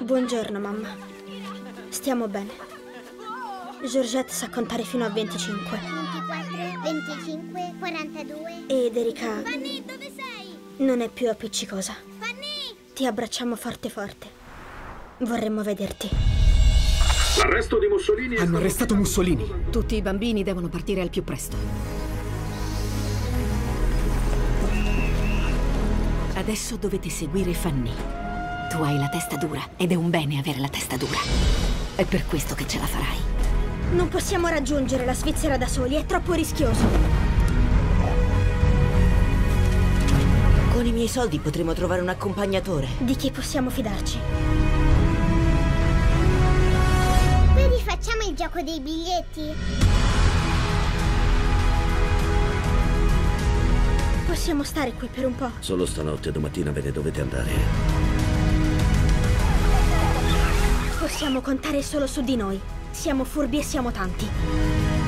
Buongiorno, mamma. Stiamo bene. Georgette sa contare fino a 25. 24, 25, 42. Ed Erika Fanny, dove sei? non è più appiccicosa. Fanny! Ti abbracciamo forte forte. Vorremmo vederti. L'arresto di Mussolini è Hanno stato arrestato Mussolini. Tutti i bambini devono partire al più presto. Adesso dovete seguire Fanny. Tu hai la testa dura ed è un bene avere la testa dura. È per questo che ce la farai. Non possiamo raggiungere la Svizzera da soli, è troppo rischioso. Con i miei soldi potremo trovare un accompagnatore. Di chi possiamo fidarci? Poi rifacciamo il gioco dei biglietti. Possiamo stare qui per un po'. Solo stanotte, domattina ve ne dovete andare. Possiamo contare solo su di noi. Siamo furbi e siamo tanti.